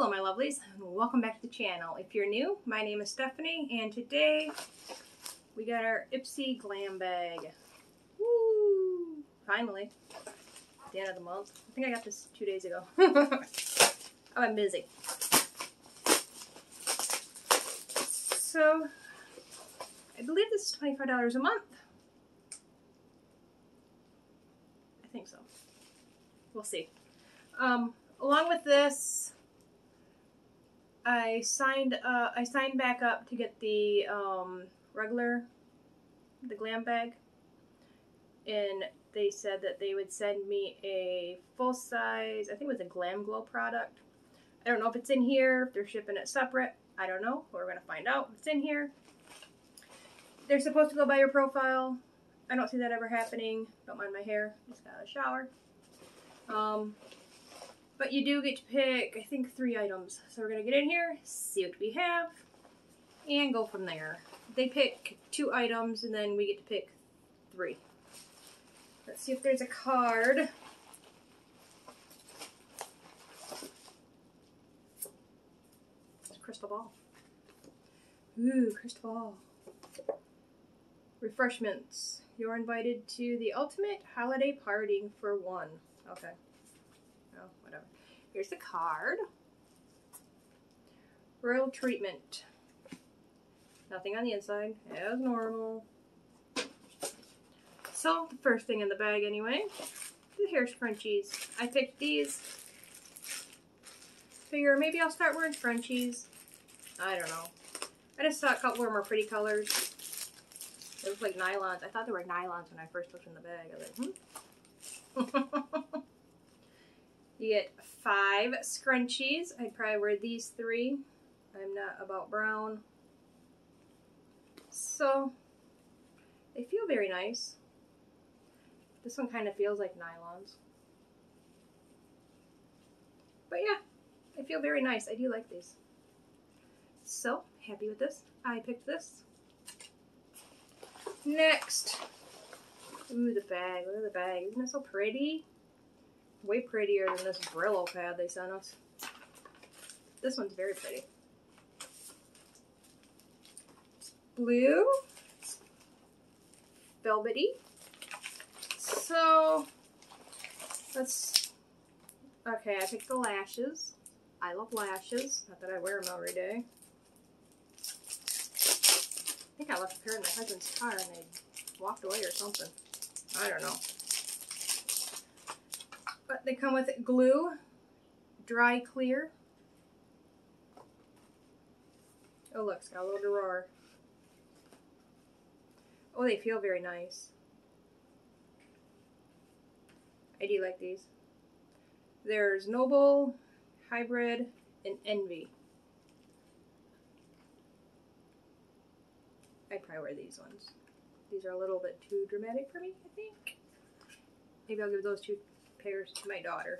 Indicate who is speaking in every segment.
Speaker 1: Hello my lovelies and welcome back to the channel. If you're new, my name is Stephanie and today we got our Ipsy Glam Bag. Woo! Finally. The end of the month. I think I got this two days ago. Oh been busy. So, I believe this is $25 a month. I think so. We'll see. Um, along with this, I signed uh, I signed back up to get the um, regular, the glam bag, and they said that they would send me a full size. I think it was a GlamGlow product. I don't know if it's in here. If they're shipping it separate, I don't know. We're gonna find out it's in here. They're supposed to go by your profile. I don't see that ever happening. Don't mind my hair. Just got a shower. Um, but you do get to pick, I think, three items. So we're going to get in here, see what we have, and go from there. They pick two items, and then we get to pick three. Let's see if there's a card. It's crystal ball. Ooh, crystal ball. Refreshments. You're invited to the ultimate holiday partying for one. Okay. Oh, whatever. Here's the card. Royal treatment. Nothing on the inside, as normal. So, the first thing in the bag anyway, the hair scrunchies. I picked these. Figure maybe I'll start wearing scrunchies. I don't know. I just saw a couple of more pretty colors. They look like nylons. I thought they were nylons when I first looked in the bag. I was like, hmm. You get five scrunchies. I'd probably wear these three. I'm not about brown. So, they feel very nice. This one kind of feels like nylons. But yeah, they feel very nice. I do like these. So, happy with this. I picked this. Next. Ooh, the bag. Look at the bag. Isn't it so pretty? Way prettier than this Brillo pad they sent us. This one's very pretty. It's blue. velvety. So, let's, okay, I picked the lashes. I love lashes. Not that I wear them every day. I think I left a pair in my husband's car and they walked away or something. I don't know. But they come with glue, dry clear. Oh look, it's got a little drawer. Oh, they feel very nice. I do like these. There's Noble, Hybrid, and Envy. I'd probably wear these ones. These are a little bit too dramatic for me, I think. Maybe I'll give those two pairs to my daughter.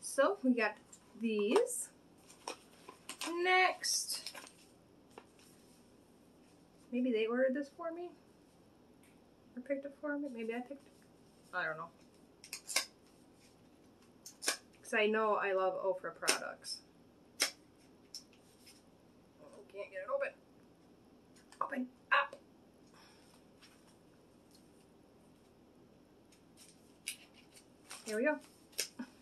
Speaker 1: So we got these. Next, maybe they ordered this for me or picked it for me. Maybe I picked it. I don't know. Because I know I love Ofra products. Oh, can't get it open. Open. Here we go.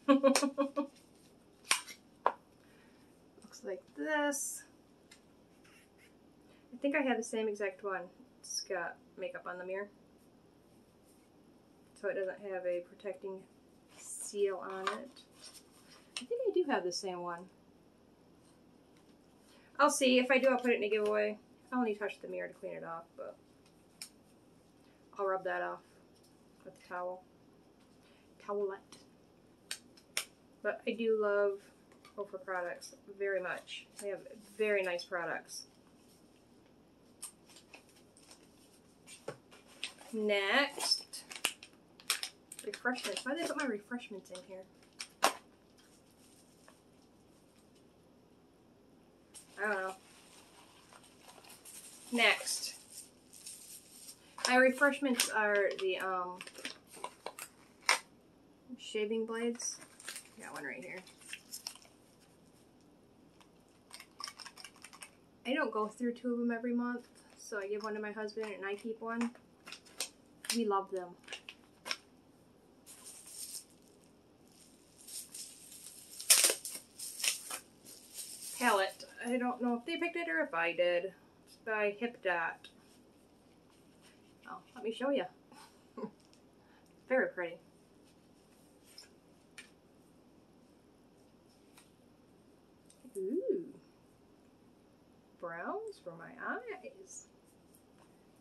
Speaker 1: Looks like this. I think I have the same exact one. It's got makeup on the mirror. So it doesn't have a protecting seal on it. I think I do have the same one. I'll see. If I do, I'll put it in a giveaway. I only touched the mirror to clean it off, but I'll rub that off with the towel towelette. But I do love Ofra products very much. They have very nice products. Next, refreshments. Why did they put my refreshments in here? I don't know. Next, my refreshments are the um, shaving blades. Got one right here. I don't go through two of them every month, so I give one to my husband and I keep one. We love them. Palette. I don't know if they picked it or if I did. It's by Hipdot. Oh, let me show you. Very pretty. Ooh. Browns for my eyes.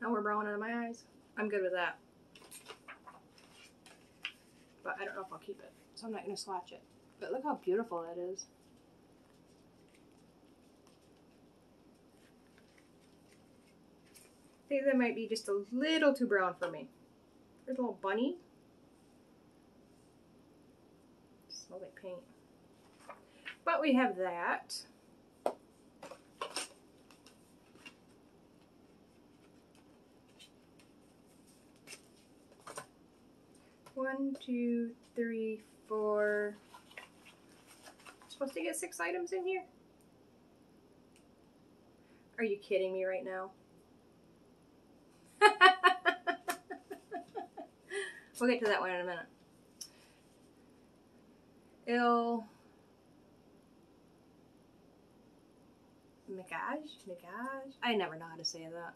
Speaker 1: Now we're brown under my eyes. I'm good with that. But I don't know if I'll keep it. So I'm not going to swatch it. But look how beautiful that is. I think that might be just a little too brown for me. There's a little bunny. Smells like paint. But we have that. One, two, three, four. supposed to get six items in here? Are you kidding me right now? we'll get to that one in a minute. Ill Mikage? Mikage? I never know how to say that.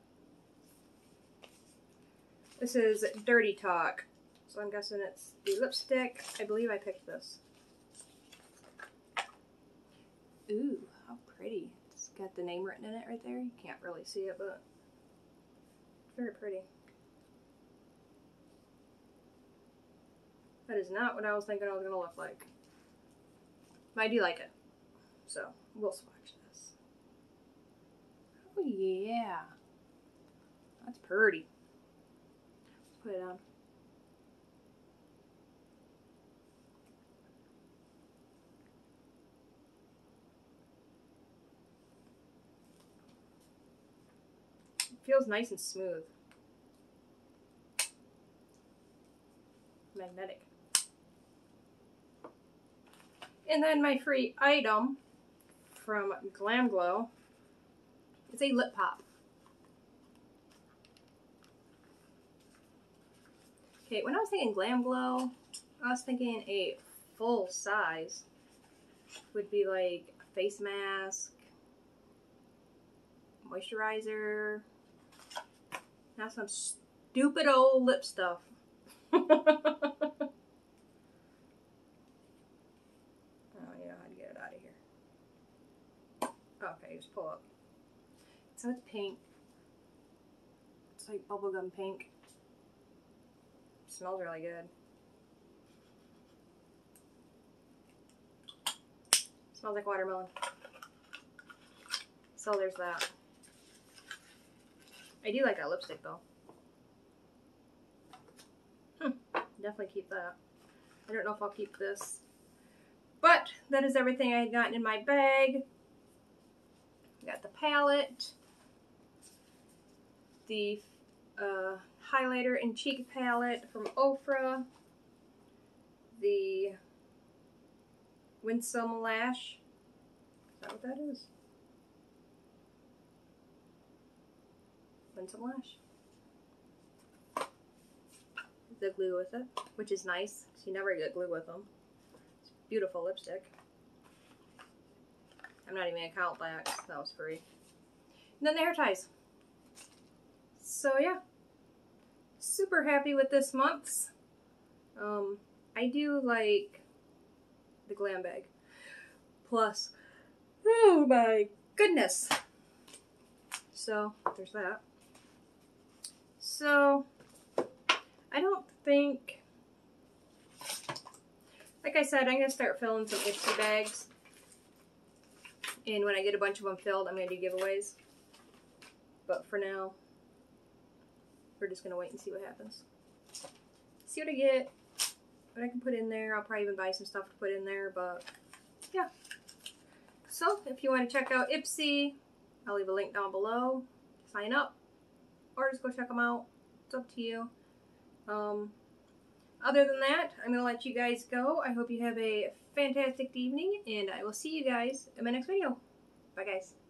Speaker 1: This is Dirty Talk. So I'm guessing it's the lipstick. I believe I picked this. Ooh, how pretty. It's got the name written in it right there. You can't really see it, but very pretty. That is not what I was thinking I was going to look like. But I do like it. So, we'll swatch. Oh, yeah. That's pretty. Put it on. It feels nice and smooth. Magnetic. And then my free item from GlamGlow is a lip pop. Okay, when I was thinking GlamGlow, I was thinking a full size would be like a face mask, moisturizer, now some stupid old lip stuff. oh, you know how to get it out of here. Okay, just pull up. So it's pink. It's like bubblegum pink. It smells really good. smells like watermelon. So there's that. I do like that lipstick though. Hmm, definitely keep that. I don't know if I'll keep this. But that is everything I got in my bag. Got the palette, the uh, highlighter and cheek palette from Ofra, the Winsome Lash. Is that what that is? some lash. The glue with it, which is nice because you never get glue with them. It's beautiful lipstick. I'm not even gonna count that. That was free. And then the hair ties. So yeah, super happy with this month's. Um, I do like the glam bag. Plus, oh my goodness. So there's that. So, I don't think, like I said, I'm going to start filling some Ipsy bags. And when I get a bunch of them filled, I'm going to do giveaways. But for now, we're just to wait and see what happens. See what I get, what I can put in there. I'll probably even buy some stuff to put in there, but yeah. So, if you want to check out Ipsy, I'll leave a link down below. Sign up or just go check them out. It's up to you. Um, other than that, I'm going to let you guys go. I hope you have a fantastic evening, and I will see you guys in my next video. Bye, guys.